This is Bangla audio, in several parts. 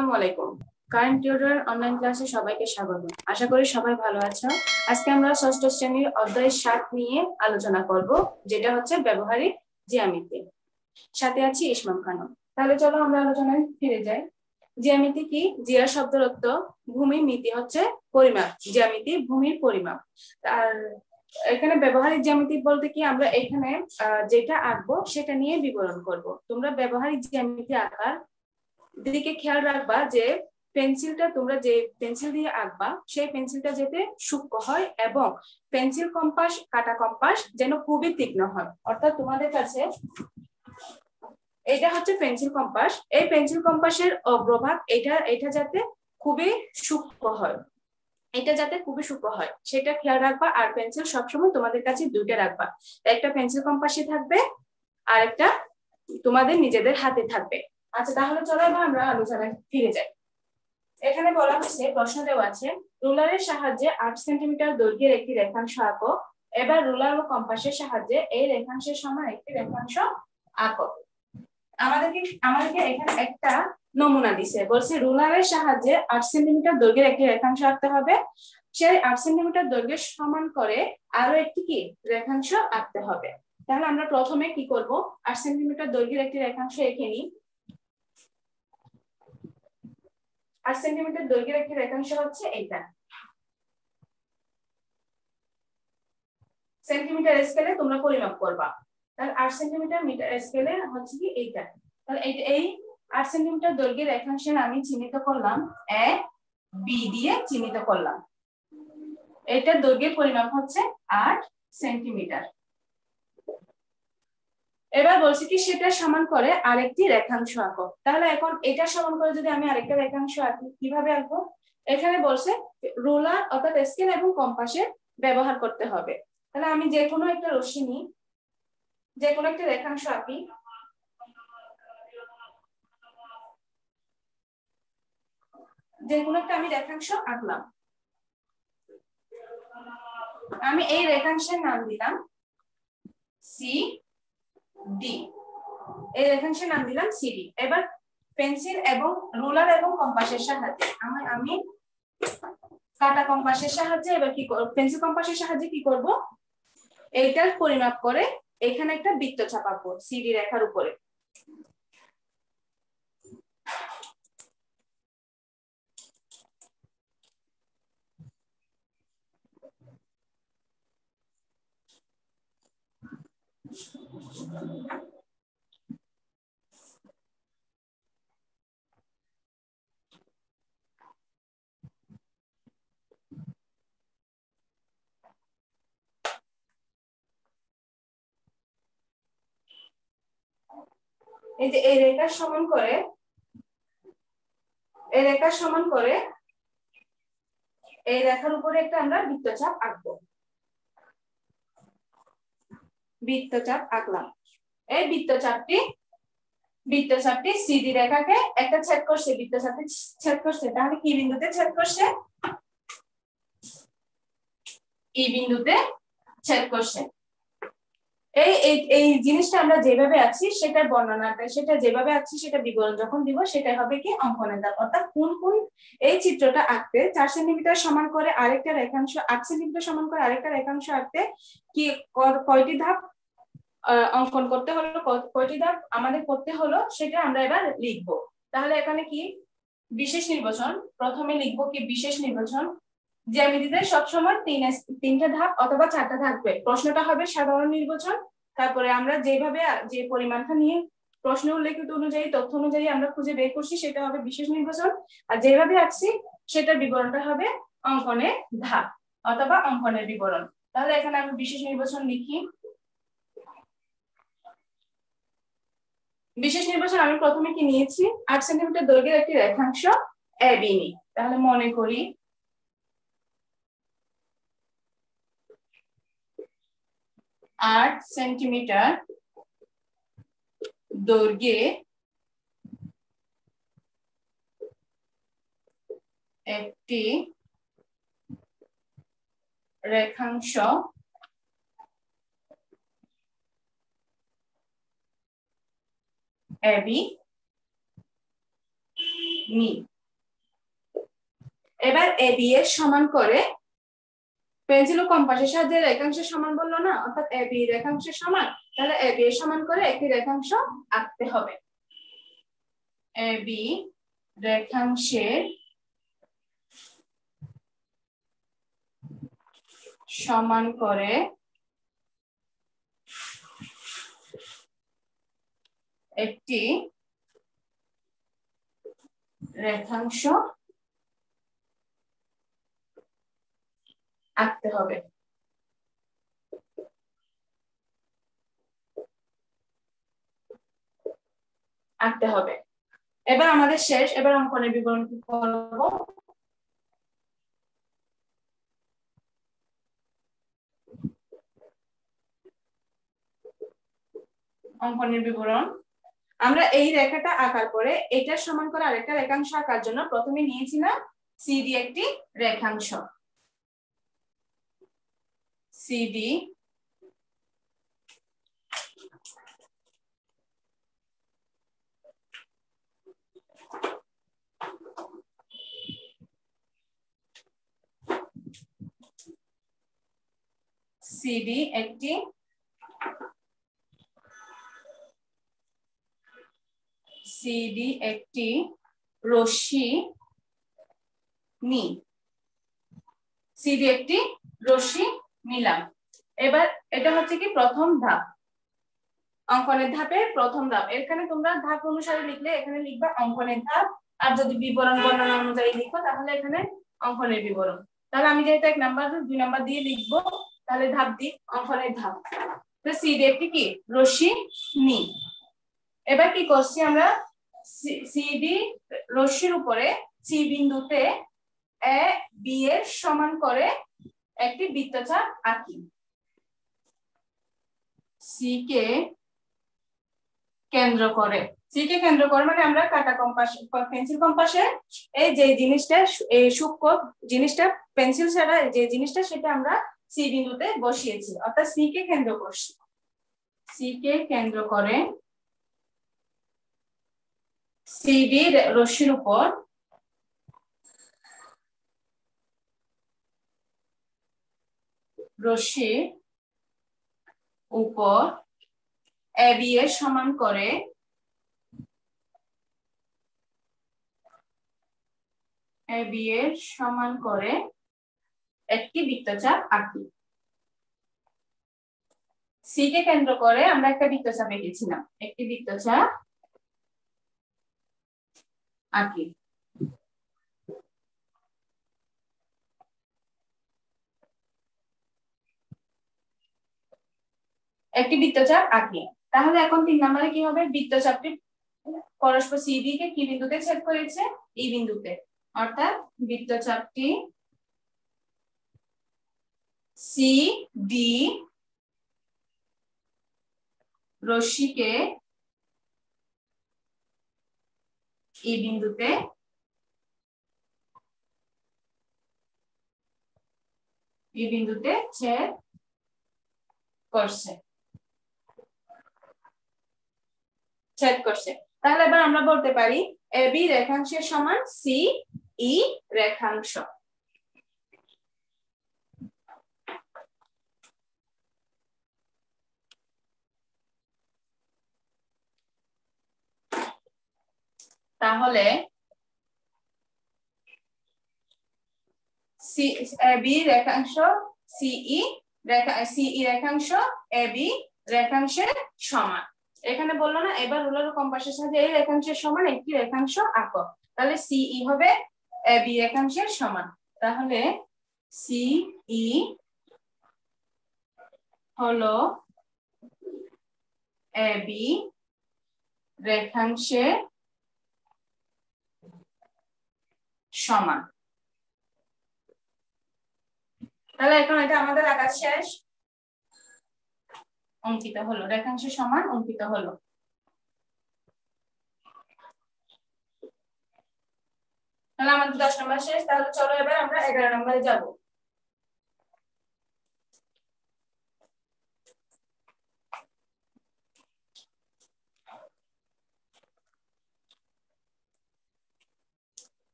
আসসালামু আলাইকুম। কারেন্ট টিউটর অনলাইন ক্লাসে সবাইকে স্বাগত। আশা করি সবাই ভালো আছো। আজকে আমরা ষষ্ঠ শ্রেণির অধ্যায় সাত নিয়ে আলোচনা করব, যেটা হচ্ছে ব্যবহারিক জ্যামিতি। সাথে আছি ইসমাম খানম। তাহলে চলো আমরা আলোচনায় ফিরে যাই। জ্যামিতি কি? জিয়া শব্দের অর্থ ভূমি, মিতি হচ্ছে পরিমাপ। জ্যামিতি ভূমির পরিমাপ। আর এখানে ব্যবহারিক জ্যামিতি বলতে কি আমরা এখানে যেটা আঁকবো সেটা নিয়ে বিবরণ করব। তোমরা ব্যবহারিক জ্যামিতি আঁকার দিকে খেয়াল রাখবা যে পেন্সিলটা তোমরা যে পেন্সিল দিয়ে আঁকবা, সেই পেন্সিলটা যাতে সূক্ষ্ম হয় এবং পেন্সিল কম্পাস, কাটা কম্পাস যেন খুবই তীক্ষ্ণ হয়। অর্থাৎ তোমাদের কাছে এটা হচ্ছে পেন্সিল কম্পাস। এই পেন্সিল কম্পাসের অগ্রভাগ এটা এটা যাতে খুবই সূক্ষ্ম হয়। এটা যাতে খুবই সূক্ষ্ম হয়, সেটা খেয়াল রাখবা। আর পেন্সিল সবসময় তোমাদের কাছে দুইটা রাখবা। একটা পেন্সিল কম্পাসে থাকবে আর একটা তোমাদের নিজেদের হাতে থাকবে। আচ্ছা তাহলে চলো এবার আমরা আলোচনায় ফিরে যাই। এখানে বলা হচ্ছে প্রশ্ন দেওয়া আছে, রুলারের সাহায্যে আট সেন্টিমিটার দৈর্ঘ্যের একটি রেখাংশ আঁকো। এবার রুলার ও কম্পাসের সাহায্যে এই রেখাংশের সমান একটি রেখাংশ আঁকো। আমাদেরকে আমাদেরকে এখানে একটা নমুনা দিছে। বলছে, রুলারের সাহায্যে আট সেন্টিমিটার দৈর্ঘ্যের একটি রেখাংশ আঁকতে হবে। সেই আট সেন্টিমিটার দৈর্ঘ্যের সমান করে আরও একটি কি? রেখাংশ আঁকতে হবে। তাহলে আমরা প্রথমে কি করব? আট সেন্টিমিটার দৈর্ঘ্যের একটি রেখাংশ এঁকে নিই। আট সেন্টিমিটার দৈর্ঘ্যের একটি রেখাংশ হচ্ছে এইটা। সেন্টিমিটার স্কেলে তোমরা পরিমাপ করবা। তাহলে আট সেন্টিমিটার মিটার স্কেলে হচ্ছে কি এইটা। তাহলে এই আট সেন্টিমিটার দৈর্ঘ্যের রেখাংশের আমি চিহ্নিত করলাম এ বি দিয়ে চিহ্নিত করলাম। এটার দৈর্ঘ্যের পরিমাপ হচ্ছে আট সেন্টিমিটার এবার বলছি কি সেটা সমান করে আরেকটি রেখাংশ আঁকো। তাহলে এখন এটা সমান করে যদি আমি আরেকটা রেখাংশ আঁকি, কীভাবে আঁকবো? এখানে বলছে রুলার অর্থাৎ স্কেল এবং কম্পাসের ব্যবহার করতে হবে। তাহলে আমি যে কোনো একটা রশ্মি নিই যে কোনো একটা রেখাংশ আঁকি। যে কোনো একটা আমি রেখাংশ আঁকলাম। আমি এই রেখাংশের নাম দিলাম সি ডি এই রেফারেন্সের নাম দিলাম সিডি এবার পেন্সিল এবং রুলার এবং কম্পাসের সাহায্যে আমি আমি কাটা কম্পাসের সাহায্যে এবার কি পেন্সিল কম্পাসের সাহায্যে কি করব? এইটার পরিমাপ করে এখানে একটা বৃত্ত ছাপাবো সিডি রেখার উপরে। এই যে এই রেখার সমান করে, এই রেখার সমান করে, এই রেখার উপরে একটা আমরা বৃত্তচাপ আঁকবো। বৃত্তচাপ আঁকলাম। এই বৃত্তচাপটি বৃত্তচাপটি সিডি রেখাকে একটা ছেদ করছে, বৃত্তচাপটি ছেদ করছে। তাহলে কি বিন্দুতে ছেদ করছে? এই বিন্দুতে ছেদ করছে। এই এই জিনিসটা আমরা যেভাবে আছি, সেটার বর্ণনাটা সেটা যেভাবে আছি, সেটা বিবরণ যখন দিব সেটা হবে কি অঙ্কনের ধাপ অর্থাৎ কোন কোন এই চিত্রটা আঁকতে চার সেন্টিমিটার সমান করে আরেকটা রেখাংশ, আট সেন্টিমিটার সমান করে আরেকটা রেখাংশ আঁকতে কি, কয়টি ধাপ অঙ্কন করতে হলো কয়টি ধাপ আমাদের করতে হলো সেটা আমরা এবার লিখব। তাহলে এখানে কি? বিশেষ নির্বাচন। প্রথমে লিখব কি বিশেষ নির্বাচন। জ্যামিতিতে সবসময় তিন তিনটা ধাপ অথবা চারটা থাকবে। প্রশ্নটা হবে সাধারণ নির্বাচন। তারপরে আমরা যেভাবে, যে পরিমাণটা নিয়ে প্রশ্ন উল্লেখিত অনুযায়ী, তথ্য অনুযায়ী আমরা খুঁজে বের করছি সেটা হবে বিশেষ নির্বাচন। আর যেভাবে আসছি সেটার বিবরণটা হবে অঙ্কনের ধাপ অথবা অঙ্কনের বিবরণ। তাহলে এখানে আমি বিশেষ নির্বাচন লিখি। বিশেষ নির্বাচন আমি প্রথমে কি নিয়েছি? আট সেন্টিমিটার দৈর্ঘ্যের একটি রেখাংশ এ বি তাহলে মনে করি আট সেন্টিমিটার দৈর্ঘ্যে একটি রেখাংশ এবি নি এবার এ বি এর সমান করে পেন্সিল ও কম্পাসের সাহায্যে রেখাংশের সমান বলল না? অর্থাৎ এ বি রেখাংশের সমান, তাহলে এ বি এর সমান করে একটি রেখাংশ আঁকতে হবে। এ বি রেখাংশের সমান করে একটি রেখাংশ আঁকতে হবে। আঁকতে হবে। এবার আমাদের শেষ, এবার অঙ্কনের বিবরণ করব? অঙ্কনের বিবরণ। আমরা এই রেখাটা আঁকার পরে এটার সমান করে আরেকটা রেখাংশ আঁকার জন্য প্রথমে নিয়েছিলাম সি সিডি একটি রেখাংশ। সিডি সিডি একটি সিডি একটি রশ্মি নি। সিডি একটি রশ্মি নিলাম। এবার এটা হচ্ছে কি প্রথম ধাপ। অঙ্কনের ধাপের প্রথম ধাপ। এখানে তোমরা ধাপ অনুসারে লিখলে এখানে লিখবা অঙ্কনের ধাপ। আর যদি বিবরণ বর্ণনা অনুযায়ী লিখো, তাহলে এখানে অঙ্কনের বিবরণ। তাহলে আমি যেহেতু এক নাম্বার, দুই নাম্বার দিয়ে লিখব, তাহলে ধাপ দি, অঙ্কনের ধাপ। তো সিডি একটি কি? রশ্মি নি। এবার কি করছি আমরা? সিডি রশ্মির উপরে সি বিন্দুতে এ বি এর সমান করে একটি বৃত্তচাপ আঁকি। সি কে কেন্দ্র করে। সি কে কেন্দ্র করে মানে আমরা কাটা কম্পাস, পেন্সিল কম্পাসে এই যে জিনিসটা, এই সূক্ষ্ম জিনিসটা, পেন্সিল ছাড়া যে জিনিসটা সেটা আমরা সি বিন্দুতে বসিয়েছি। অর্থাৎ সি কে কেন্দ্র করছি। সি কে কেন্দ্র করে সিডি রশ্মির উপর। রশ্মি উপর। এবি সমান করে এবি সমান করে একটি বৃত্তচাপ আঁকি। সি কে কেন্দ্র করে আমরা একটা বৃত্তচাপ এঁকেছিলাম। একটি বৃত্তচাপ আঁকি একটি বৃত্তচাপ আঁকি। তাহলে এখন তিন নম্বরে কি হবে? বৃত্তচাপটি পরস্পর সিডি কে কি বিন্দুতে ছেদ করেছে? এই বিন্দুতে। অর্থাৎ বৃত্তচাপটি সি ডি রশ্মিকে এই বিন্দুতে। এই বিন্দুতে ছেদ করছে। ছেদ করছে। তাহলে এবার আমরা বলতে পারি, এ বি রেখাংশের সমান সি ই রেখাংশ। তাহলে বি রেখাংশ সিই সিই রেখাংশ এ বি রেখাংশের সমান। এখানে বলল না, এবার রুলার কম্পাসের সাথে এই রেখাংশের সমান, একটি রেখাংশ আঁকো। তাহলে সিই হবে এ বি রেখাংশের সমান। তাহলে সিই হলো এ বি রেখাংশের সমান। তাহলে এখন এটা আমাদের আঁকা শেষ। অঙ্কিত হলো। রেখাংশ সমান, অঙ্কিত হলো। তাহলে আমাদের দশ নম্বর শেষ। তাহলে চলো এবার আমরা এগারো নম্বরে যাব।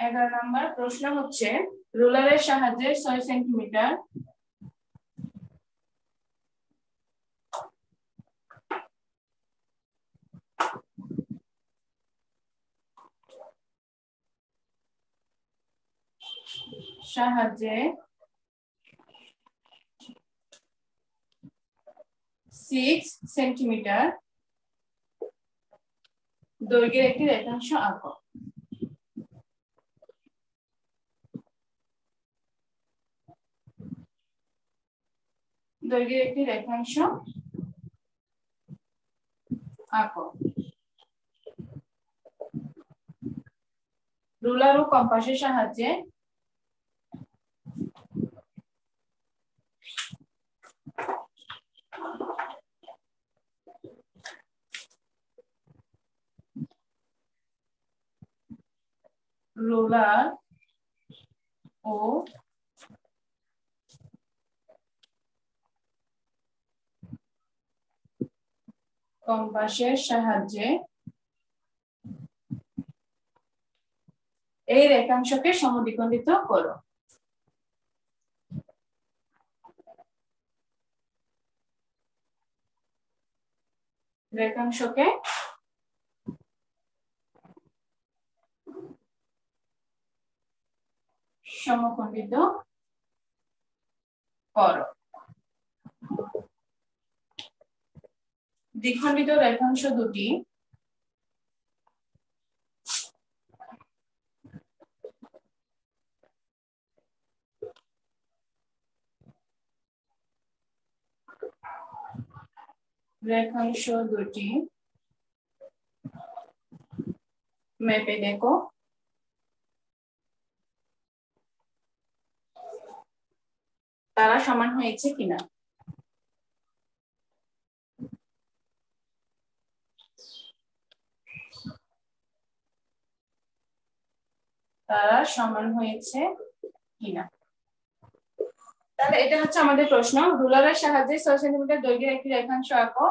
এগারো নম্বর প্রশ্ন হচ্ছে রুলারের সাহায্যে ছয় সেন্টিমিটার সাহায্যে সিক্স সেন্টিমিটার দৈর্ঘ্যের একটি রেখাংশ আঁকো। দৈর্ঘ্যের একটি রেখাংশ আঁকো। রুলার ও কম্পাসের সাহায্যে রোলার ও কম্পাসের সাহায্যে এই রেখাংশকে সমদ্বিখণ্ডিত করো। রেখাংশকে সমখণ্ডিত করো। দ্বিখণ্ডিত রেখাংশ দুটি। রেখাংশ দুটি। মেপে দেখো। তারা সমান হয়েছে কিনা? তারা সমান হয়েছে কিনা? তাহলে এটা হচ্ছে আমাদের প্রশ্ন। রুলারের সাহায্যে ছয় সেন্টিমিটার দৈর্ঘ্যের একটি রেখাংশ আঁকো।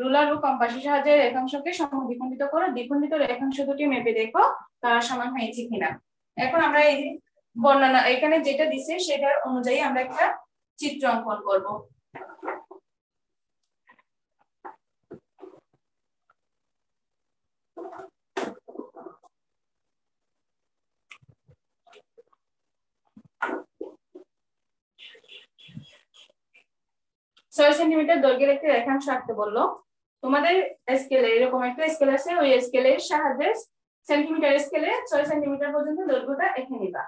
রুলার ও কম্পাসের সাহায্যে রেখাংশকে সমদ্বিখণ্ডিত করো। দ্বিখণ্ডিত রেখাংশ দুটি মেপে দেখো তারা সমান হয়েছে কিনা। এখন আমরা এই বর্ণনা, এখানে যেটা দিছে সেটার অনুযায়ী আমরা একটা চিত্র অঙ্কন করব। ছয় সেন্টিমিটার দৈর্ঘ্যের একটি রেখাংশ আঁকতে বলল। তোমাদের স্কেলে এরকম একটা স্কেল আছে, ওই স্কেলের সাহায্যে সেন্টিমিটার স্কেলে ছয় সেন্টিমিটার পর্যন্ত দৈর্ঘ্যটা এঁকে নিবা।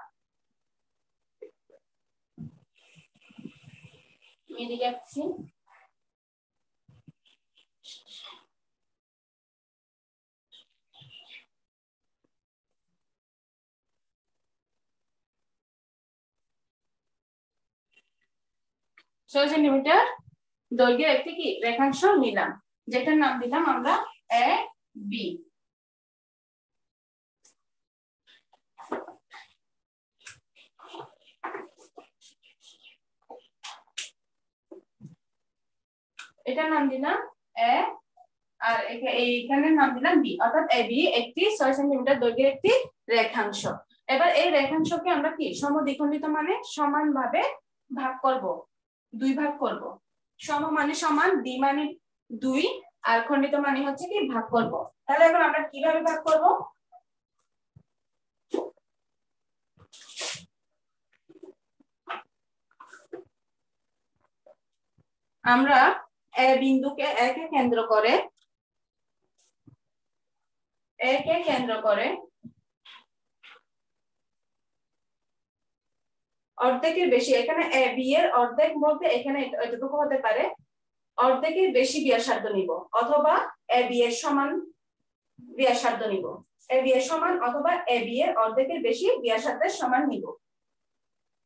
ছয় সেন্টিমিটার দৈর্ঘ্যের একটি কি? রেখাংশ নিলাম। যেটার নাম দিলাম আমরা এ, বি। এটার নাম দিলাম এ, আর এইখানের নাম দিলাম বি। অর্থাৎ এ, বি একটি ছয় সেন্টিমিটার দৈর্ঘ্যের একটি রেখাংশ। এবার এই রেখাংশকে আমরা কি? সমদ্বিখণ্ডিত মানে সমানভাবে ভাগ করব। দুই ভাগ করব। সম মানে সমান দ্বি মানে দুই, আর খণ্ডিত মানে হচ্ছে কি ভাগ করব। তাহলে এখন আমরা কীভাবে ভাগ করব? আমরা এ বিন্দুকে একে কেন্দ্র করে, একে কেন্দ্র করে অর্ধেকের বেশি, এখানে বি এর অর্ধেক বলতে এখানে এতটুকু হতে পারে। অর্ধেকের বেশি ব্যাসার্ধ নিব, অথবা এ, বিয়ের সমান বিয়ার ব্যাসার্ধ নিব। এ, বিয়ের সমান অথবা এ বি এর অর্ধেকের বেশি ব্যাসার্ধের সমান নিব।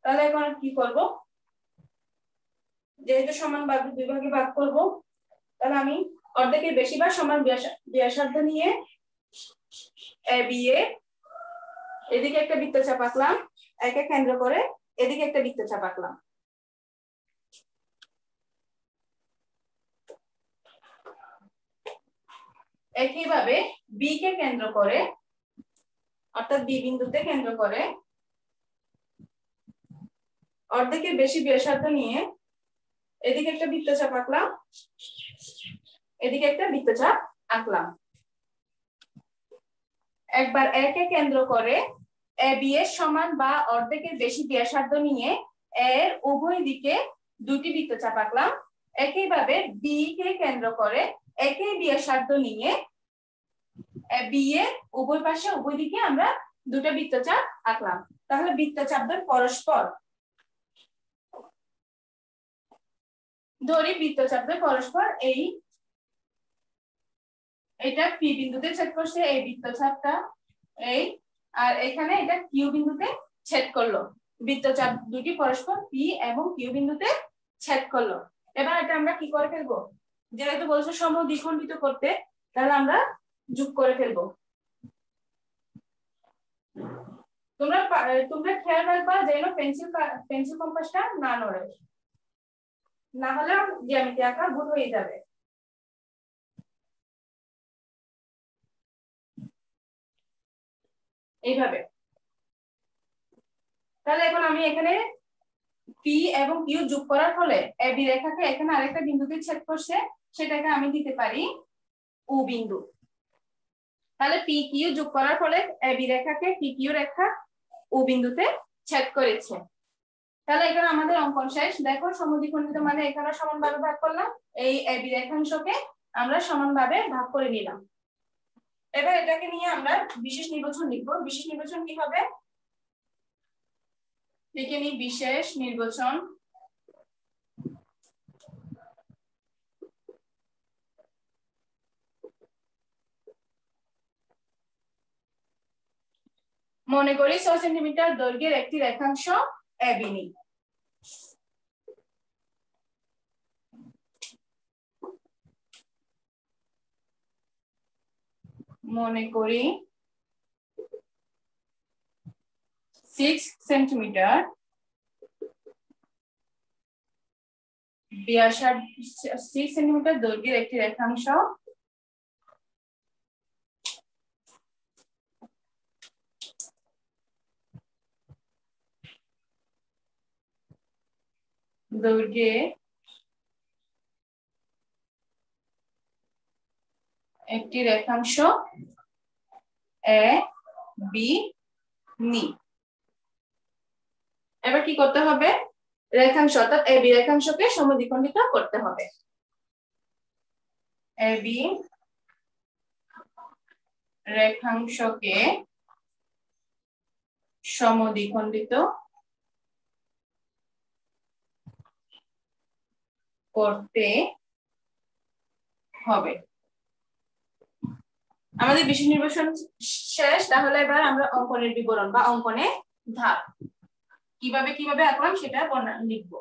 তাহলে এখন কি করব? যেহেতু সমান দুই ভাগে ভাগ করব, তাহলে আমি অর্ধেকের বেশি বা সমান বিয়ার সাধ্য নিয়ে এ, বিয়ে, এদিকে একটা বৃত্তচাপ আঁকলাম, একে কেন্দ্র করে এদিকে একটা বৃত্তচাপ আঁকলাম একইভাবে বি কে কেন্দ্র করে, অর্থাৎ বি বিন্দুতে কেন্দ্র করে, অর্ধেকের বেশি ব্যাসার্ধ নিয়ে এদিকে একটা বৃত্তচাপ আঁকলাম, এদিকে একটা বৃত্তচাপ আঁকলাম। একবার একে কেন্দ্র করে এ বি এর সমান বা অর্ধেকের বেশি ব্যাসার্ধ নিয়ে এর উভয় দিকে দুটি বৃত্তচাপ আঁকলাম একইভাবে বি কে কেন্দ্র করে একই ব্যাসার্ধ নিয়ে বি উভয় পাশে, উভয় দিকে আমরা দুটো বৃত্তচাপ আঁকলাম তাহলে বৃত্তচাপদের পরস্পর ধরি বৃত্তচাপদের পরস্পর এই, এটা পি বিন্দুতে ছেদ করছে, এই বৃত্তচাপটা এই আর এখানে এটা কিউ বিন্দুতে ছেদ করল। বৃত্তচাপ দুটি পরস্পর পি এবং কিউ বিন্দুতে ছেদ করল। এবার এটা আমরা কি করে ফেলব? যেহেতু বলছো সম দ্বিখণ্ডিত করতে, তাহলে আমরা যোগ করে ফেলব। তোমরা তোমরা খেয়াল রাখবা যেন পেন্সিল পেন্সিল কম্পাসটা না নড়ে। না হলে জ্যামিতি আঁকা ভুল হয়ে যাবে। এইভাবে। তাহলে এখন আমি এখানে পি এবং কিউ যোগ করার ফলে এ বি রেখাকে এখানে আরেকটা বিন্দুতে ছেদ করছে, সেটাকে আমি দিতে পারি ও বিন্দু। তাহলে পি কিউ যোগ করার ফলে এ বি রেখাকে পি কিউ রেখা ও বিন্দুতে ছেদ করেছে। তাহলে এখানে আমাদের অঙ্কন শেষ। দেখো, সমদ্বিখণ্ডিত মানে এখানে সমানভাবে ভাগ করলাম। এই এবি রেখাংশকে আমরা সমানভাবে ভাগ করে নিলাম। এবার এটাকে নিয়ে আমরা বিশেষ নির্বাচন লিখব। বিশেষ নির্বাচন কি হবে? লিখে নিই বিশেষ নির্বাচন। মনে করি ছয় সেন্টিমিটার দৈর্ঘ্যের একটি রেখাংশ এবিনি মনে করি সিক্স সেন্টিমিটার ব্যাসার্ধ সিক্স সেন্টিমিটার দৈর্ঘ্যের একটি রেখাংশ। দৈর্ঘ্যে একটি রেখাংশ এ বি নি এবার কি করতে হবে? রেখাংশ অর্থাৎ এ বি রেখাংশকে সমদ্বিখণ্ডিত করতে হবে। এ বি রেখাংশকে সমদ্বিখণ্ডিত করতে হবে। আমাদের বিশেষ নির্বাচন শেষ, তাহলে এবার আমরা অঙ্কনের বিবরণ বা অঙ্কনে ধাপ। কীভাবে কীভাবে আঁকলাম সেটা লিখব।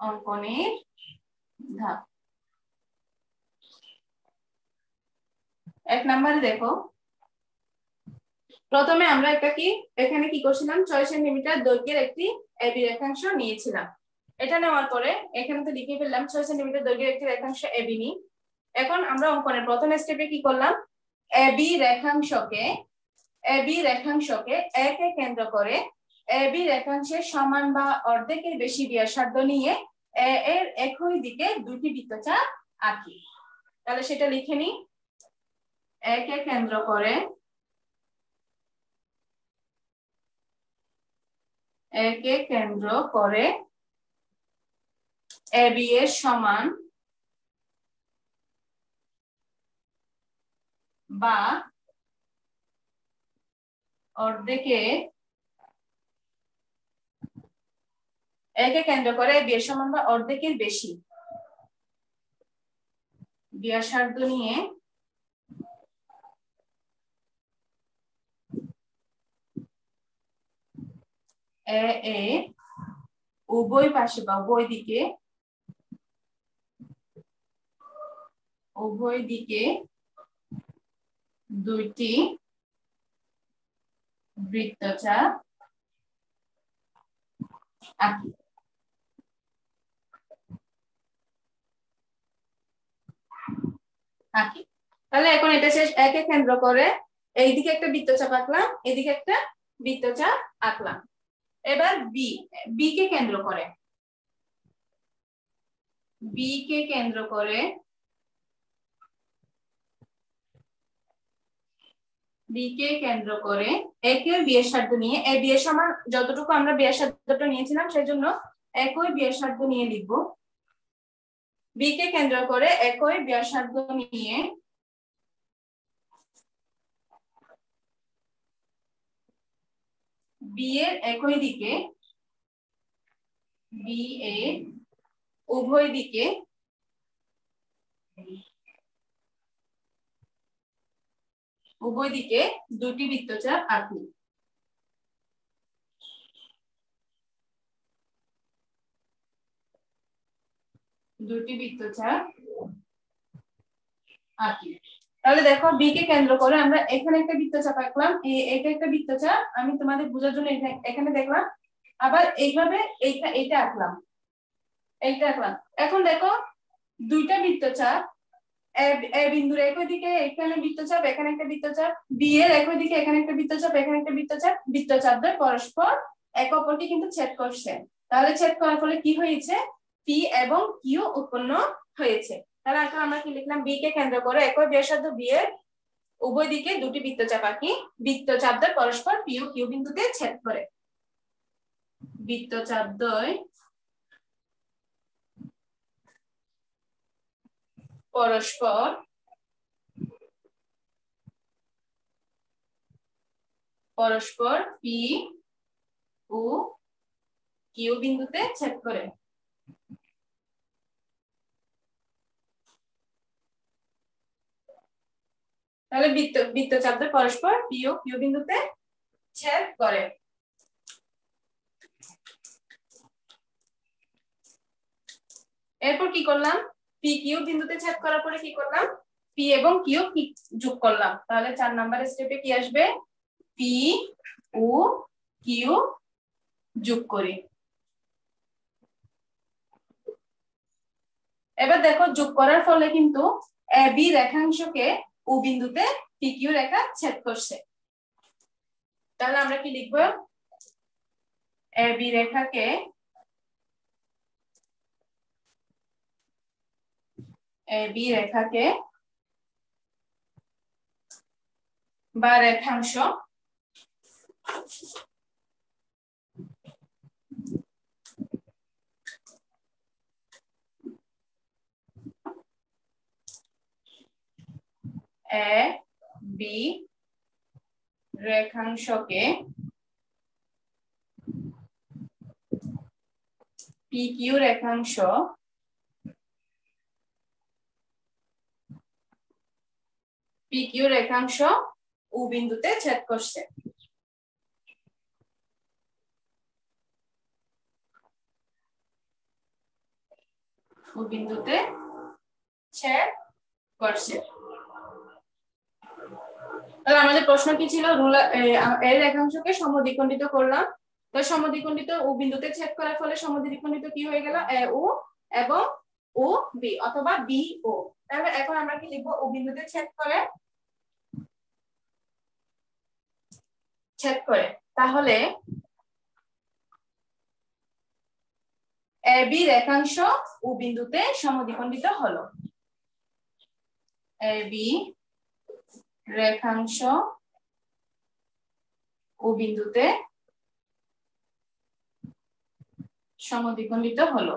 অঙ্কনের ধাপ। এক নম্বরে দেখো। প্রথমে আমরা একটা কি, এখানে কি করছিলাম? ছয় সেন্টিমিটার দৈর্ঘ্যের একটি এবি রেখাংশ নিয়েছিলাম। এটা নেওয়ার পরে এখানে তো লিখে ফেললাম, ছয় সেন্টিমিটার দৈর্ঘ্যের একটি রেখাংশ এবি নি এখন আমরা অঙ্কনের প্রথম স্টেপে কি করলাম? এবি রেখাংশকে এবি রেখাংশকে একে কেন্দ্র করে এবি রেখাংশের সমান বা অর্ধেকের বেশি ব্যাসার্ধ নিয়ে এ এর একই দিকে দুটি বৃত্তচাপ আঁকি। তাহলে সেটা লিখে নি একে কেন্দ্র করে, একে কেন্দ্র করে এবি এর সমান বা অর্ধেকে একে কেন্দ্র করে বিয়ের সমান বা অর্ধেকের বেশি। ব্যাসার্ধ নিয়ে এ এ উভয় পাশে বা উভয় দিকে উভয় দিকে দুইটি বৃত্তচাপ আঁকি। আঁকি। তাহলে এখন এটা শেষ একে কেন্দ্র করে এইদিকে একটা বৃত্তচাপ আঁকলাম, এদিকে একটা বৃত্তচাপ আঁকলাম। এবার বি বি কে কেন্দ্র করে। বি কে কেন্দ্র করে বি কে কেন্দ্র করে একই বিয়ের সাধ্য নিয়ে, এই বিয়ের সমান যতটুকু আমরা বিয়ের সাধ্যটা নিয়েছিলাম সেই জন্য একই বিয়ের সাধ্য নিয়ে লিখব। বি কে কেন্দ্র করে একই বিয়ের ব্যাসার্ধ নিয়ে বি এর একই দিকে বি এ উভয় দিকে উভয় দিকে দুটি বৃত্তচাপ আঁকি দুটি বৃত্তচাপ আঁকি। তাহলে দেখো বি কে কেন্দ্র করে আমরা এখানে একটা বৃত্তচাপ আঁকলাম এটা একটা বৃত্তচাপ, আমি তোমাদের বোঝার জন্য এখানে দেখলাম, আবার এইভাবে এইটা এইটা আঁকলাম এইটা আঁকলাম। এখন দেখো দুইটা বৃত্তচাপ বিন্দুর একই দিকে এখানে বৃত্তচাপ, এখানে একটা বৃত্তচাপ বি এর একই দিকে এখানে একটা বৃত্তচাপ, এখানে একটা বৃত্তচাপ বৃত্তচাপ দ্বয় পরস্পর এক অপরকে কিন্তু ছেদ করছে। তাহলে ছেদ করার ফলে কি হয়েছে? পি এবং কিউ উৎপন্ন হয়েছে। তাহলে এখন আমরা কি লিখলাম? বি কে কেন্দ্র করে একই ব্যাসার্ধ বি এর উভয় দিকে দুটি বৃত্তচাপ আঁকি। বৃত্তচাপ দ্বয় পরস্পর পি ও কিউ বিন্দুতে ছেদ করে। বৃত্তচাপ দ্বয় পরস্পর পরস্পর পি ও কিউ বিন্দুতে ছেদ করে। তাহলে বৃত্ত বৃত্ত বৃত্তচাপটা পরস্পর পি ও কিউ বিন্দুতে ছেদ করে। এরপর কি করলাম? পি কিউ বিন্দুতে ছেদ করার পরে কি করলাম? পি এবং কিউ কি যোগ করলাম। তাহলে চার নাম্বার স্টেপে কি আসবে? পি ও কিউ যোগ করি। এবার দেখো, যোগ করার ফলে কিন্তু এ বি রেখাংশকে ও বিন্দুতে পি কিউ রেখা ছেদ করছে। তাহলে আমরা কি লিখব? এ বি রেখাকে বি রেখাকে বা রেখাংশ এ বি রেখাংশকে কিউ রেখাংশ পি কিউ রেখাংশ উ বিন্দুতে ছেদ করছে। উ বিন্দুতে ছেদ করছে। তাহলে আমাদের প্রশ্ন কি ছিল? এর রেখাংশকে সমদ্বিখণ্ডিত করলাম। তো সমদ্বিখণ্ডিত ও বিন্দুতে ছেদ করার ফলে সমদ্বিখণ্ডিত কি হয়ে গেল? এ ও এবং ও বি অথবা বি, ও। তাহলে এখন আমরা কি লিখব? ও বিন্দুতে ছেদ করে ছেদ করে। তাহলে এ বি রেখাংশ ও বিন্দুতে সমদ্বিখণ্ডিত হলো। এ বি রেখাংশ ও বিন্দুতে সমদ্বিখণ্ডিত হলো।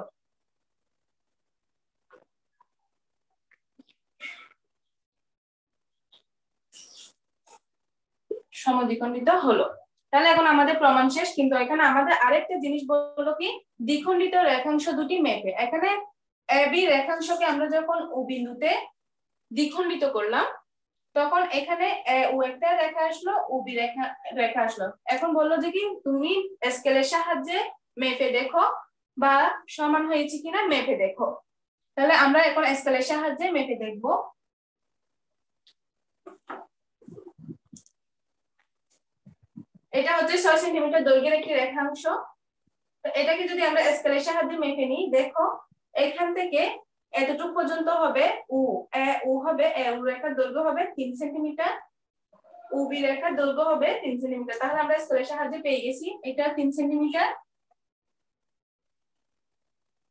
সমদ্বিখণ্ডিত হলো। তাহলে এখন আমাদের প্রমাণ শেষ, কিন্তু এখানে আমাদের আরেকটা জিনিস বলল কি? দ্বিখণ্ডিত রেখাংশ দুটি মেপে। এখানে এবি রেখাংশকে আমরা যখন ও বিন্দুতে দ্বিখণ্ডিত করলাম, তখন এখানে ও একটা রেখা আসলো, ও বি রেখা রেখা আসলো। এখন বলল যে কি, তুমি স্কেলের সাহায্যে মেপে দেখো বা সমান হয়েছে কিনা মেপে দেখো। তাহলে আমরা এখন স্কেলের সাহায্যে মেপে দেখব। এটা হচ্ছে ছয় সেন্টিমিটার দৈর্ঘ্যের একটি রেখাংশ। এটাকে যদি আমরা স্কেলের সাহায্যে মেপে নিই, দেখো এখান থেকে এতটুকু পর্যন্ত হবে উ, এ, উ হবে, এ, উ রেখার দৈর্ঘ্য হবে তিন সেন্টিমিটার, উ উবি রেখার দৈর্ঘ্য হবে তিন সেন্টিমিটার। তাহলে আমরা স্কেলের সাহায্যে পেয়ে গেছি। এটা তিন সেন্টিমিটার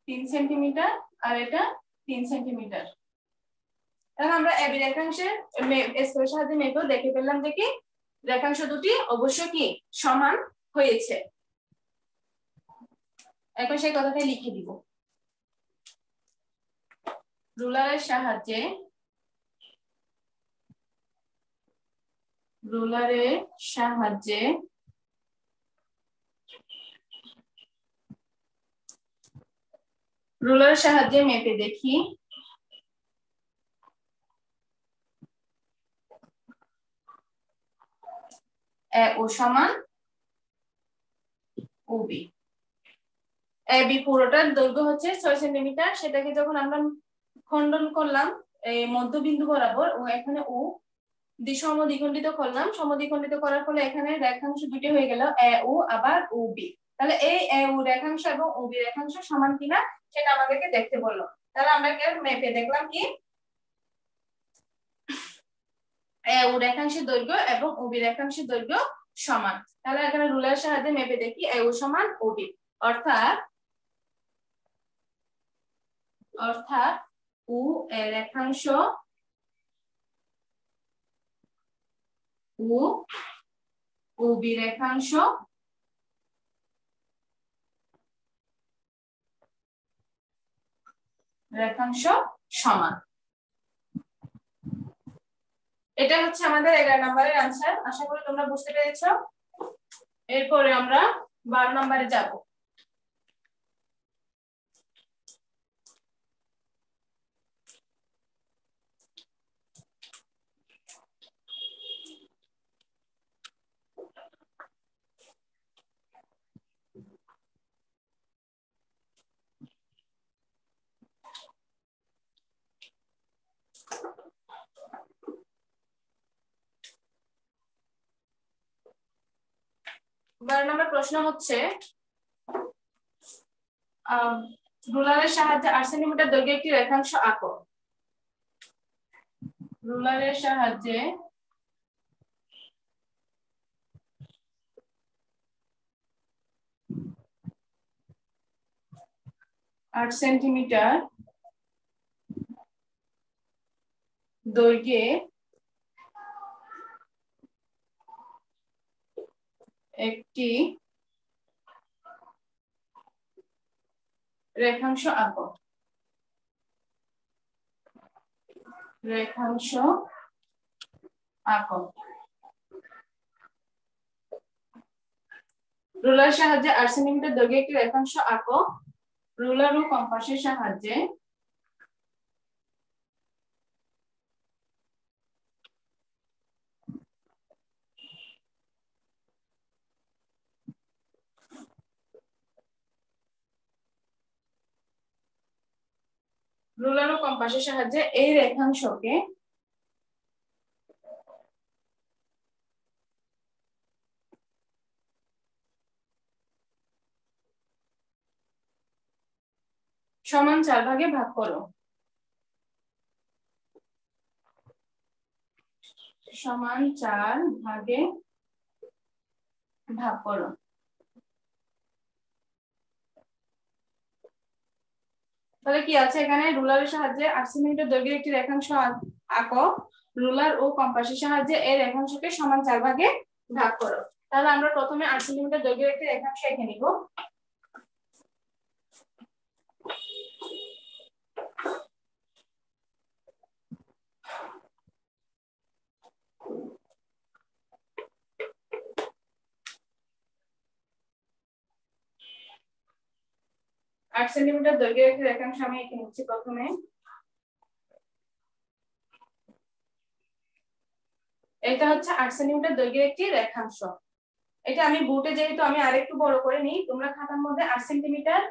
তিন সেন্টিমিটার আর এটা তিন সেন্টিমিটার। তাহলে আমরা এবি রেখাংশের স্কেলের সাহায্যে মেপেও দেখে পেলাম কি রেখাংশ দুটি অবশ্য কি সমান হয়েছে? এখন সেই কথাটাই লিখে দিব। রুলারের সাহায্যে রুলারের সাহায্যে রুলারের সাহায্যে মেপে দেখি। ও সমান ওবি এবি পুরোটার দৈর্ঘ্য হচ্ছে ছয় সেন্টিমিটার। সেটাকে যখন আমরা খণ্ডন করলাম এই মধ্যবিন্দু বরাবর, ও এখানে ও সমদ্বিখণ্ডিত করলাম। সমদ্বিখণ্ডিত করার ফলে এখানে রেখাংশ দুটি হয়ে গেল, এ ও, আবার ও বি। তাহলে এই এ ও রেখাংশ এবং ও বি রেখাংশ সমান কিনা সেটা আমাদেরকে দেখতে বলল। তাহলে আমরা মেপে দেখলাম কি এ ও রেখাংশের দৈর্ঘ্য এবং ও বি রেখাংশের দৈর্ঘ্য সমান। তাহলে এখানে রুলার সাহায্যে মেপে দেখি এ ও সমান ও বি অর্থাৎ অর্থাৎ উ রেখাংশ ও ও রেখাংশ রেখাংশ সমান। এটা হচ্ছে আমাদের এগারো নম্বরের আনসার আশা করি তোমরা বুঝতে পেরেছ। এরপরে আমরা বারো নাম্বারে যাব। বারো নম্বর প্রশ্ন হচ্ছে রুলারের সাহায্যে আট সেন্টিমিটার দৈর্ঘ্যে একটি রেখাংশ আঁকো। রুলারের সাহায্যে আট সেন্টিমিটার দৈর্ঘ্যে একটি রেখাংশ আঁকো। রেখাংশ আঁকো। রুলার সাহায্যে আট সেন্টিমিটার দৈর্ঘ্যে একটি রেখাংশ আঁকো। রুলার ও কম্পাসের সাহায্যে রুলার ও কম্পাসের সাহায্যে এই রেখাংশকে সমান চার ভাগে ভাগ করো। সমান চার ভাগে ভাগ করো। তাহলে কি আছে এখানে? রুলারের সাহায্যে আট সেন্টিমিটার দৈর্ঘ্যের একটি রেখাংশ আঁকো রুলার ও কম্পাসের সাহায্যে এই রেখাংশকে সমান চার ভাগে ভাগ করো। তাহলে আমরা প্রথমে আট সেন্টিমিটার দৈর্ঘ্যের একটি রেখাংশ এঁকে নিব। আট সেন্টিমিটার দৈর্ঘ্যের একটি রেখাংশ আমি এঁকে নিচ্ছি প্রথমে। এটা হচ্ছে আট সেন্টিমিটার দৈর্ঘ্যের একটি রেখাংশ। এটা আমি বুটে যেহেতু আমি আরেকটু বড় করে নিই, তোমরা খাতার মধ্যে আট সেন্টিমিটার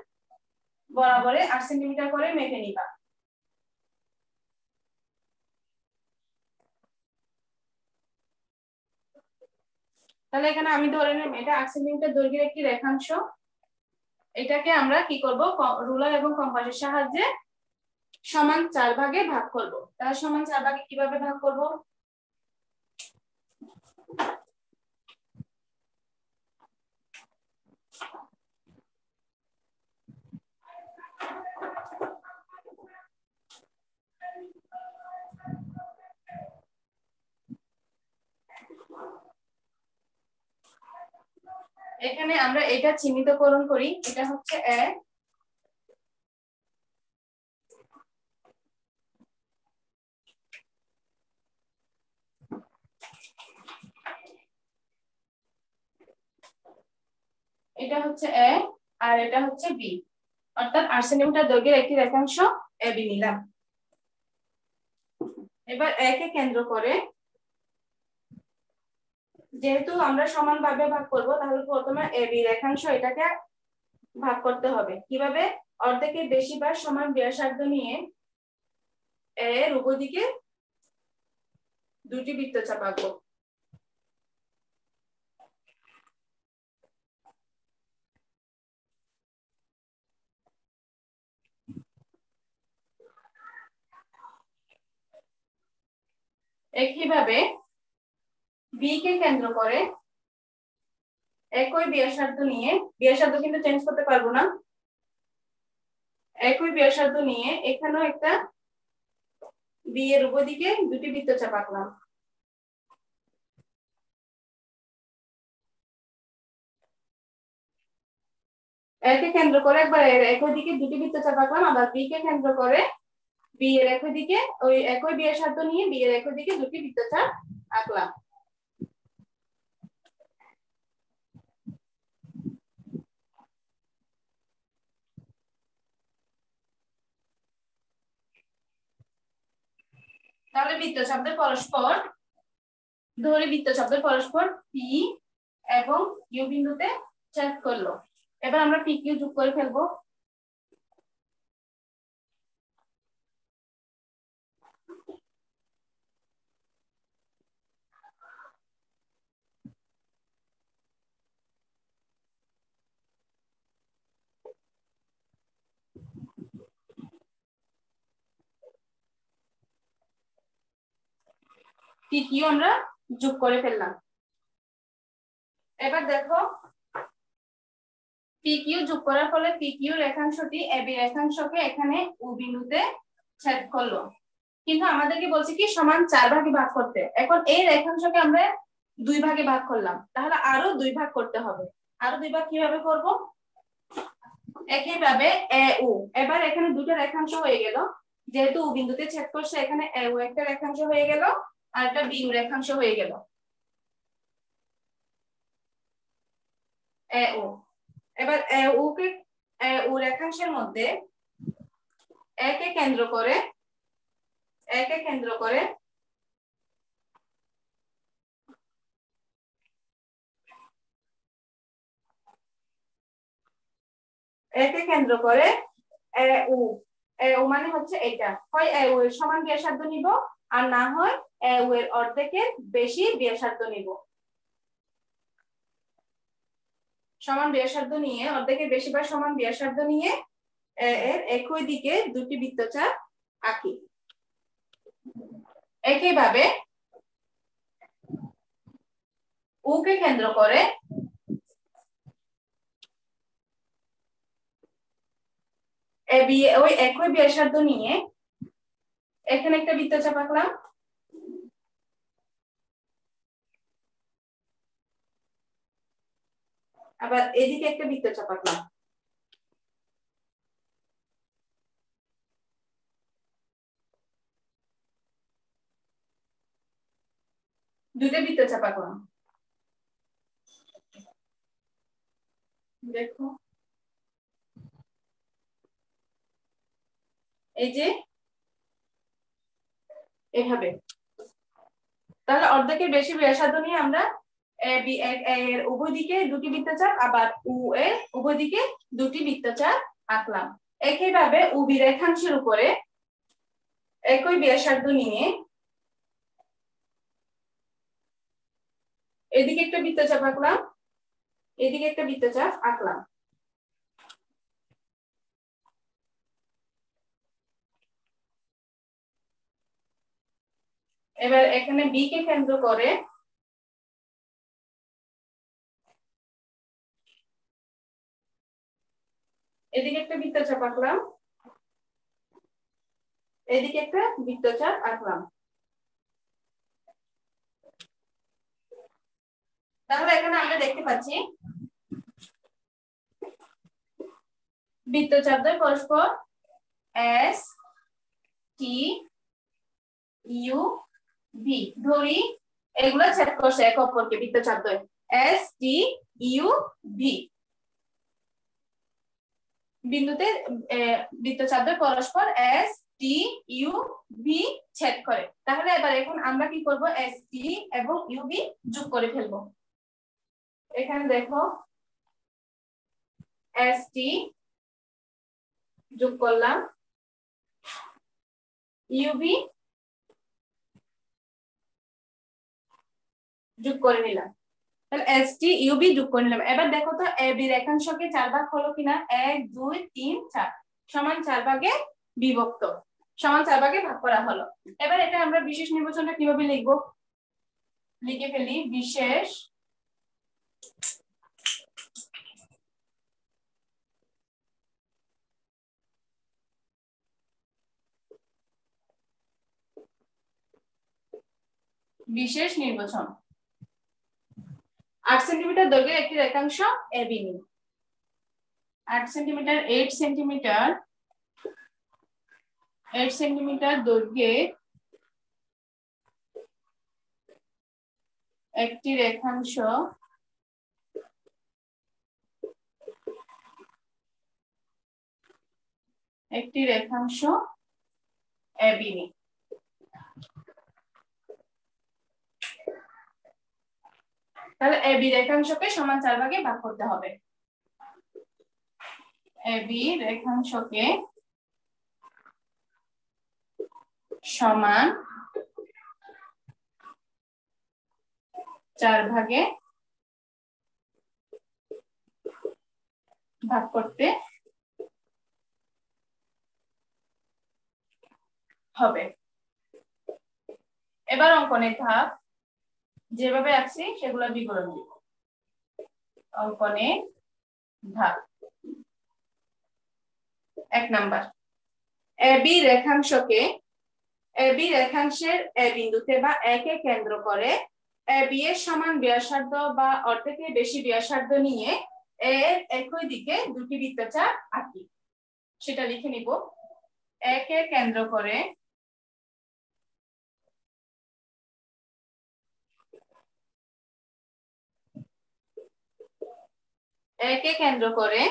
বরাবরে আট সেন্টিমিটার করে মেপে নিবা। তাহলে এখানে আমি ধরে নিলাম এটা আট সেন্টিমিটার দৈর্ঘ্যের একটি রেখাংশ। এটাকে আমরা কি করব? রুলার এবং কম্পাসের সাহায্যে সমান চার ভাগে ভাগ করব। তাহলে সমান চার ভাগে কীভাবে ভাগ করব? এখানে আমরা এটা চিহ্নিতকরণ করি। এটা হচ্ছে এ এটা হচ্ছে এ আর এটা হচ্ছে বি। অর্থাৎ আট সেন্টিমিটার দৈর্ঘ্যের একটি রেখাংশ এ বি নিলাম। এবার একে কেন্দ্র করে যেহেতু আমরা সমানভাবে ভাগ করব, তাহলে প্রথমে এ বি রেখাংশ এটাকে ভাগ করতে হবে। কীভাবে? অর্ধেকের বেশি সমান ব্যাসার্ধ নিয়ে এর উভয় দিকে দুটি বৃত্ত চাপাবো। একইভাবে বি কে কেন্দ্র করে একই ব্যাসার্ধ নিয়ে ব্যাসার্ধ কিন্তু চেঞ্জ করতে পারব না। একই ব্যাসার্ধ নিয়ে এখানেও একটা বি এর উপর দুটি বৃত্ত চাপাকলাম। একে কেন্দ্র করে একবার একই দিকে দুটি বৃত্ত চাপাকলাম, আবার বি কে কেন্দ্র করে বি এর একই দিকে ওই একই বিয়ের ব্যাসার্ধ নিয়ে বি এর একই দিকে দুটি বৃত্তচাপ আঁকলাম তাহলে বৃত্ত শব্দের পরস্পর, ধরে বৃত্ত শব্দের পরস্পর পি এবং ইউ বিন্দুতে ছেদ করল। এবার আমরা পি কিউ যোগ করে ফেলব। পি কিউ আমরা যোগ করে ফেললাম? এবার দেখো পি কিউ যোগ করার ফলে পি কিউ রেখাংশটি এবি রেখাংশকে এখানে উ বিন্দুতে ছেদ করল। কিন্তু আমাদেরকে বলছে কি, সমান চার ভাগে ভাগ করতে। এখন এই রেখাংশকে আমরা দুই ভাগে ভাগ করলাম। তাহলে আরও দুই ভাগ করতে হবে। আরও দুই ভাগ কীভাবে করব? একইভাবে এ উ এবার এখানে দুটো রেখাংশ হয়ে গেল। যেহেতু বিন্দুতে ছেদ করছে, এখানে এ উ একটা রেখাংশ হয়ে গেল। আর একটা বি রেখাংশ হয়ে গেল। এ উ এবার এ উ কে রেখাংশের মধ্যে একে কেন্দ্র করে একে কেন্দ্র করে একে কেন্দ্র করে এ উ এ উ মানে হচ্ছে এটা। হয় এ উ এর সমান ব্যাসার্ধ নিব? আর না হয় এর অর্ধেকের বেশি ব্যাসার্ধ নিব। সমান ব্যাসার্ধ নিয়ে, অর্ধেকের বেশি বা সমান ব্যাসার্ধ নিয়ে এর একই দিকে দুটি বৃত্তচাপ আঁকি। একইভাবে, উকে কেন্দ্র করে ওই একই ব্যাসার্ধ নিয়ে এখানে একটা বৃত্ত বৃত্তচাপ আঁকলাম আবার এদিকে একটা বৃত্ত বৃত্তচাপ আঁকলাম দুটো বৃত্তচাপ আঁকলাম দেখো। এই যে এভাবে। তাহলে অর্ধেকের বেশি ব্যাসার্ধ নিয়ে আমরা উভয় দিকে দুটি বৃত্তচাপ আবার উ এর উভয় দিকে দুটি বৃত্তচাপ আঁকলাম। একইভাবে উবি রেখাংশের উপরে একই ব্যাসার্ধ নিয়ে এদিকে একটা বৃত্তচাপ আঁকলাম, এদিকে একটা বৃত্তচাপ আঁকলাম। এবার এখানে বি কে কেন্দ্র করে এদিকে একটা বৃত্তচাপ আঁকলাম। এদিকে একটা বৃত্তচাপ আঁকলাম। তাহলে এখানে আমরা দেখতে পাচ্ছি বৃত্তচাপ দ্বয় পরস্পর এস টি ইউ ভি ধরি, এগুলো ছেদ করছে, এক অপরকে বৃত্তচাপ দ্বয় এস টি ইউ ভি বিন্দুতে বৃত্তচাপ পরস্পর এস টি ইউ ভি ছেদ করে। তাহলে এবার এখন আমরা কি করব? এস টি এবং ইউ ভি যোগ করে ফেলব। এখানে দেখো এস টি যোগ করলাম। ইউবি যোগ করে নিলাম। তাহলে এস টি ইউবি যোগ করে নিলাম। এবার দেখো তো এ বি রেখাংশকে চার ভাগ হলো কিনা? এক, দুই, তিন, চার। সমান চার ভাগে বিভক্ত। সমান চার ভাগে ভাগ করা হলো। এবার এটা আমরা বিশেষ নির্বাচনটা কীভাবে লিখব? লিখে ফেলি। বিশেষ বিশেষ নির্বাচন। আট সেন্টিমিটার দৈর্ঘ্যের একটি রেখাংশ এবি নিন আট centimetre eight centimetre eight centimetre দৈর্ঘ্যে একটি রেখাংশ একটি রেখাংশ এবি তাহলে এবি রেখাংশকে সমান চার ভাগে ভাগ করতে হবে। এবি রেখাংশকে সমান চার ভাগে ভাগ করতে হবে। এবার অঙ্কনের ধাপ যেভাবে আছি, সেগুলো বিবরণ দিব অঙ্কনে ধাপ। এক নাম্বার। এবি রেখাংশকে এবি রেখাংশের এ বিন্দুতে বা একে কেন্দ্র করে এবি এর সমান ব্যাসার্ধ বা অর্ধেকের বেশি ব্যাসার্ধ নিয়ে এর একই দিকে দুটি বৃত্তচাপ আঁকি। সেটা লিখে নিব। একে কেন্দ্র করে একে কেন্দ্র করে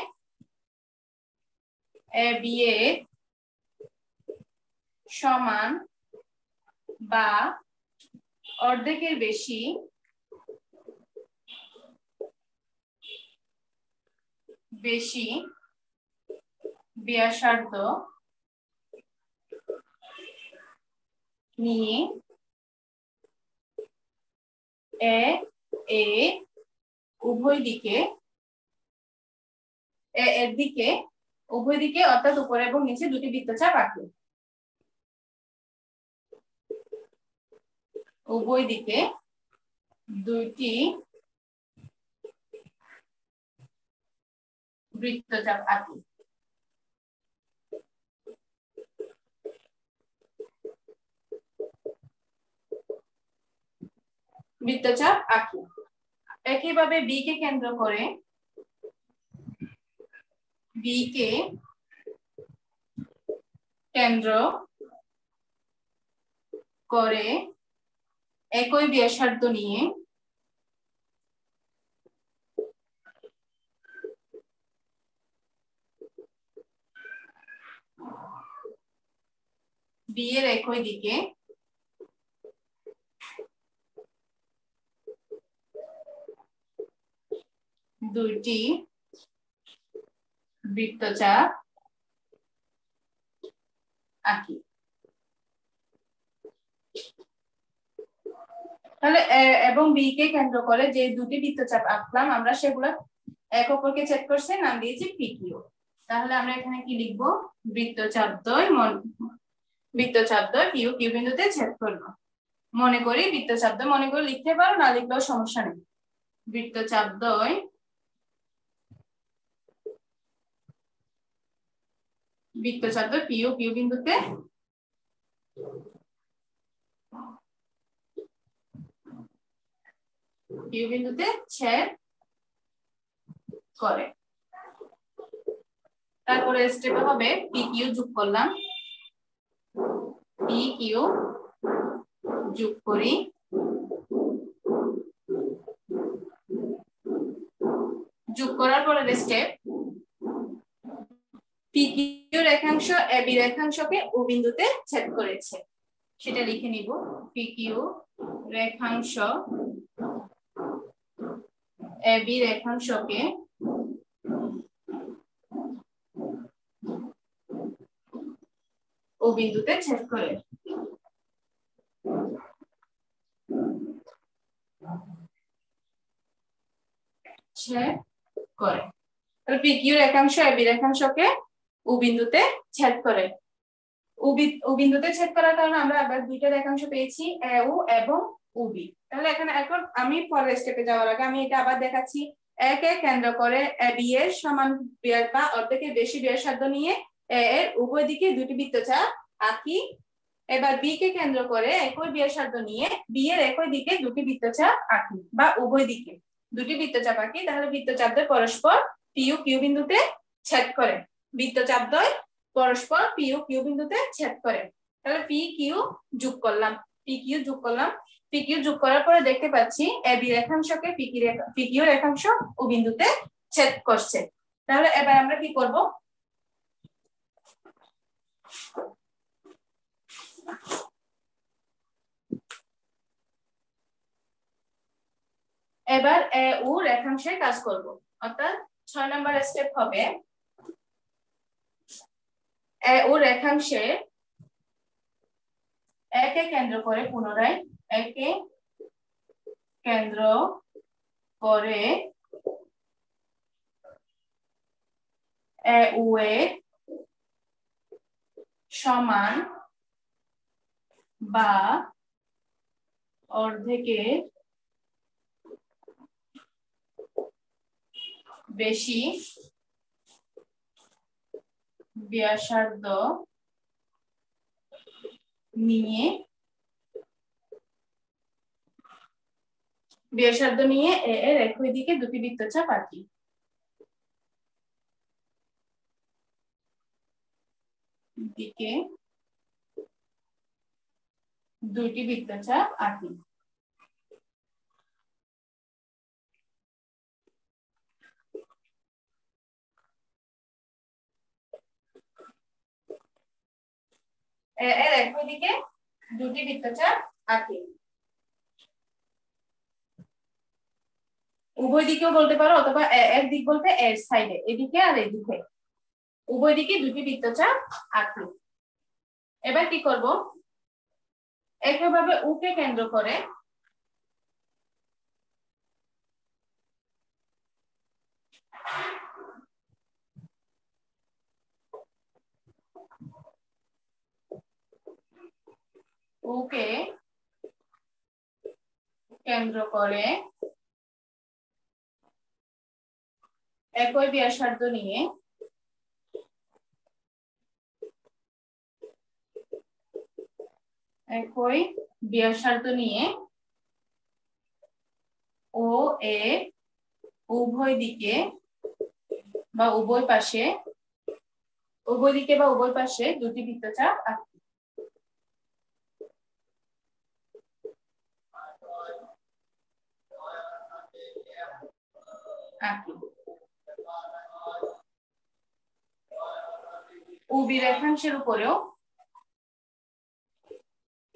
এ এ সমান বা অর্ধেকের বেশি বেশি ব্যাসার্ধ নিয়ে এ এ, উভয় দিকে এর দিকে, উভয় দিকে অর্থাৎ উপরে এবং নিচে দুটি বৃত্তচাপ আঁকবে উভয় দিকে দুইটি বৃত্তচাপ আঁকি বৃত্তচাপ আঁকি একইভাবে বি কে কেন্দ্র করে বি কে কেন্দ্র করে একই ব্যাসার্ধ নিয়ে বি এর একই দিকে দুইটি বৃত্তচাপ আঁকি। তাহলে এবং বি কে কেন্দ্র করে যে দুটি বৃত্তচাপ আঁকলাম, আমরা সেগুলো এক অপরকে চেক করছে, নাম দিয়েছি পিকিউ তাহলে আমরা এখানে কি লিখব? বৃত্তচাপ দ্বয় বৃত্তচাপ দ্বয় কিউ কিউ বিন্দুতে ছেদ করব। মনে করি বৃত্তচাপ দ্বয় মনে করে লিখতে পারো, না লিখলেও সমস্যা নেই। বৃত্তচাপ দ্বয় বৃত্তচাপ পিও পিও বিন্দুতে। পিও বিন্দুতে ছেদ করে। তারপরে স্টেপে হবে পি কিউ যোগ করলাম। পি কিউ যোগ করি। যোগ করার পরে স্টেপ পি রেখাংশ এবি রেখাংশকে ও বিন্দুতে ছেদ করেছে। সেটা লিখে নিব। পিকিউ রেখাংশ এবি রেখাংশকে ও বিন্দুতে ছেদ করে। ছেদ করে। তাহলে পিকিউ রেখাংশ এবি রেখাংশকে ও বিন্দুতে ছেদ করে। ও বিন্দুতে ছেদ করার কারণে আমরা আবার দুইটা রেখাংশ পেয়েছি, এ ও এবং উবি। তাহলে এখানে এখন আমি পরের স্টেপে যাওয়ার আগে আমি এটা আবার দেখাচ্ছি। একে কেন্দ্র করে বি এর সমান বিয়ার বা অর্ধেকের বেশি বিয়ার সাধ্য নিয়ে এ এর উভয় দিকে দুটি বৃত্তচাপ আঁকি। এবার বি কে কেন্দ্র করে একই ব্যাসার্ধ নিয়ে বি এর একই দিকে দুটি বৃত্তচাপ আঁকি বা উভয় দিকে দুটি বৃত্তচাপ আঁকি, তাহলে বৃত্তচাপদ্বয় পরস্পর পিউ কিউ বিন্দুতে ছেদ করে। বৃত্তচাপদ্বয় পরস্পর পিউ কিউ বিন্দুতে ছেদ করে। তাহলে পি কিউ যোগ করলাম। পি কিউ যোগ করলাম। পি কিউ যোগ করার পরে দেখতে পাচ্ছি এ বি রেখাংশকে পি কিউ রেখাংশ ও বিন্দুতে ছেদ করছে। তাহলে এবার আমরা কি করব? এবার এ ও রেখাংশের কাজ করব। অর্থাৎ ছয় নম্বর স্টেপ হবে ও রেখাংশে একে কেন্দ্র করে পুনরায় একে কেন্দ্র করে এ সমান বা অর্ধেকের বেশি ব্যাসার্ধ নিয়ে ব্যাসার্ধ নিয়ে এ, এর একই দিকে দুটি বৃত্তচাপ আঁকি দিকে দুইটি বৃত্তচাপ আঁকি এর একই দিকে দুটি বৃত্তচাপ আঁকি। উভয় দিকেও বলতে পারো, অথবা এক দিক বলতে এর সাইডে এদিকে আর এদিকে। উভয় দিকে দুটি বৃত্তচাপ আঁকি। এবার কি করব? একইভাবে উকে কেন্দ্র করে ওকে। কেন্দ্র করে। একই ব্যাসার্ধ নিয়ে। একই ব্যাসার্ধ নিয়ে। ও এ উভয় দিকে বা উভয় পাশে, উভয় দিকে বা উভয় পাশে দুটি বৃত্তচাপ আঁকি আঁকি উবি রেখাংশের উপরেও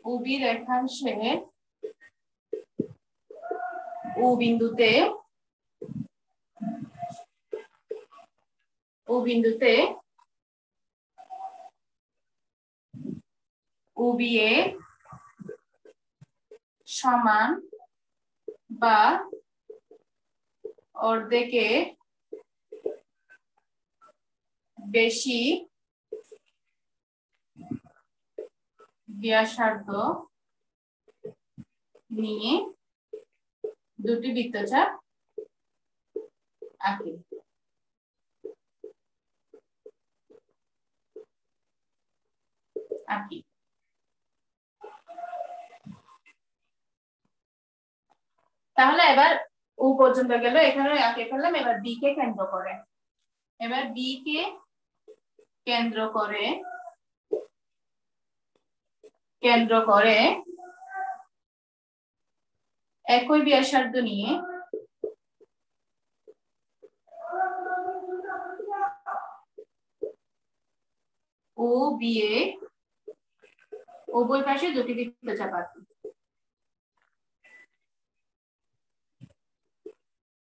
উবি রেখাংশে ও বিন্দুতে ও বিন্দুতে উবিএ সমান বা অর্ধেকে বেশি ব্যাসার্ধ নিয়ে দুটি বৃত্তচাপ আঁকি আঁকি তাহলে এবার ও পর্যন্ত গেল, এখানে আঁকে ফেললাম, এবার বি কে কেন্দ্র করে। এবার বি কে কেন্দ্র করে কেন্দ্র করে একই ব্যাসার্ধ নিয়ে ও বিয়ে উভয় পাশে দুটি বৃত্তচাপ আঁকি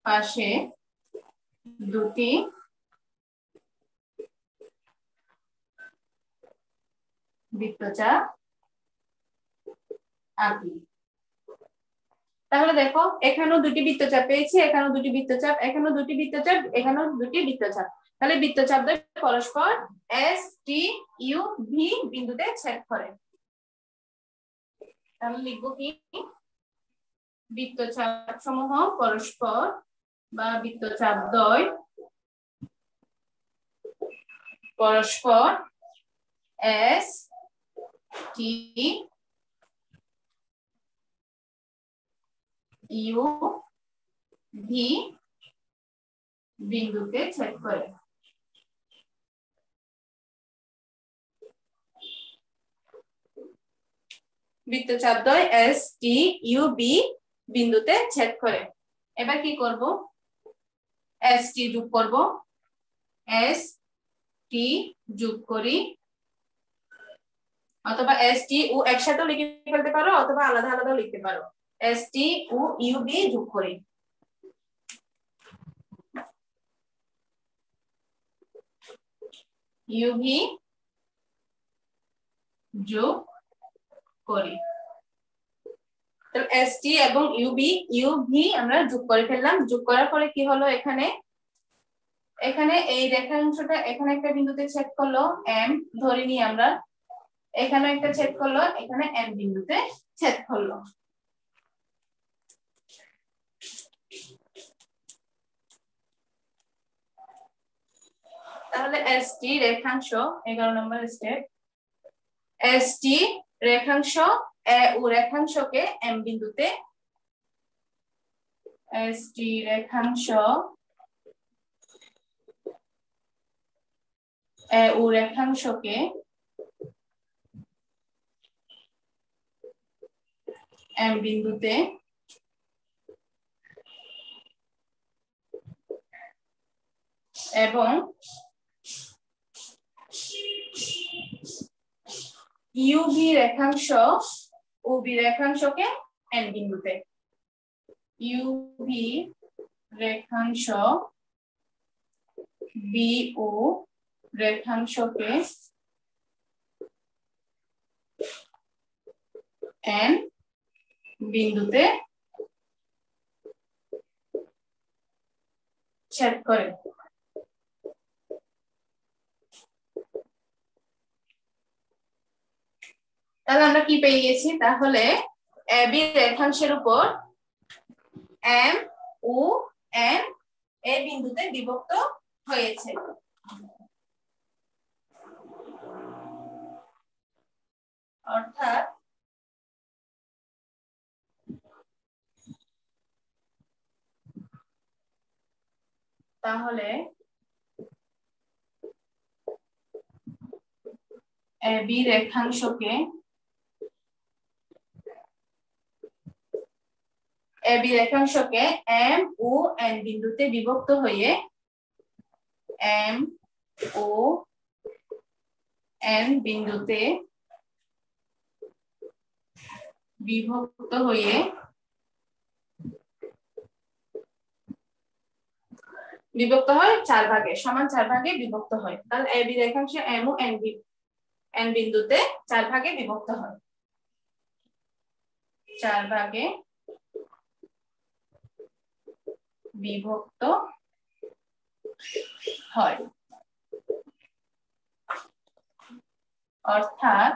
পাশে দুটি বৃত্তচাপ তাহলে দেখো, এখানেও দুটি বৃত্তচাপ পেয়েছি, এখানেও দুটি বৃত্তচাপ, এখানেও দুটি বৃত্তচাপ, এখানেও দুটি বৃত্তচাপ। তাহলে বৃত্তচাপ পরস্পর এস টি ইউ ভি বিন্দুতে ছেদ করে। তাহলে লিখব কি? বৃত্তচাপ সমূহ পরস্পর বা বৃত্তচাপ দ্বয় পরস্পর এস টি ইউ ভি বিন্দুতে ছেদ করে। বৃত্তচাপ দ্বয় এস টি ইউ বি বিন্দুতে ছেদ করে। এবার কি করব? এস টি যোগ করব? এস টি যোগ করি। অথবা এস টি ও একসাথেও লিখে ফেলতে পারো, অথবা আলাদা আলাদাও লিখতে পারো। এস টি ও ইউ বি যোগ করি। ইউভি যোগ করি। এস টি এবং ইউবি ইউভি আমরা যোগ করে ফেললাম। যোগ করার পরে কি হলো এখানে? এখানে এই রেখাংশটা এখানে একটা বিন্দুতে ছেদ করল এম ধরে নিই আমরা। এখানে একটা ছেদ করল, এখানে এম বিন্দুতে ছেদ করল। তাহলে এস টি রেখাংশ, এগারো নম্বর স্টেপ এস টি রেখাংশ ও রেখাংশকে এম বিন্দুতে এস রেখাংশ ও রেখাংশকে এম বিন্দুতে এবং ইউভি রেখাংশ ওবি রেখাংশকে এন বিন্দুতে ইউভি রেখাংশ বি ও রেখাংশকে এন বিন্দুতে ছেদ করে তাহলে আমরা কি পেয়ে গেছি? তাহলে বি রেখাংশের উপর এম ও এন, এ বিন্দুতে বিভক্ত হয়েছে। অর্থাৎ, তাহলে বি রেখাংশকে এবি রেখাংশকে এম ও এন বিন্দুতে বিভক্ত হয়ে এম ও এন বিন্দুতে বিভক্ত হয়ে বিভক্ত হয় চার ভাগে, সমান চার ভাগে বিভক্ত হয়। তাহলে এ বি রেখাংশ এম ও এন এন বিন্দুতে চার ভাগে বিভক্ত হয়। চার ভাগে বিভক্ত হয়। অর্থাৎ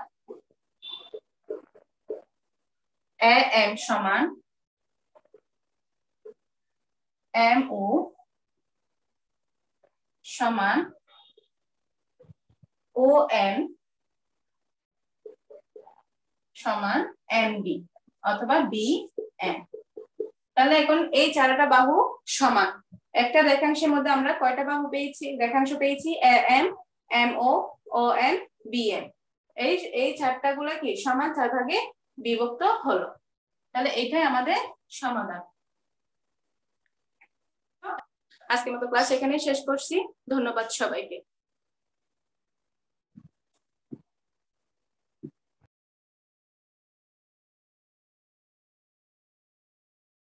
এ এম সমান এম ও সমান ও এম সমান এম বি অথবা বি এম। তাহলে এখন এই চারটা বাহু সমান। একটা রেখাংশের মধ্যে আমরা কয়টা বাহু পেয়েছি? রেখাংশ পেয়েছি M M, O O B, M. এই এই চারটা গুলা কি? সমান চার ভাগে বিভক্ত হলো। তাহলে এটাই আমাদের সমাধান। আজকের মতো ক্লাস এখানে শেষ করছি। ধন্যবাদ সবাইকে।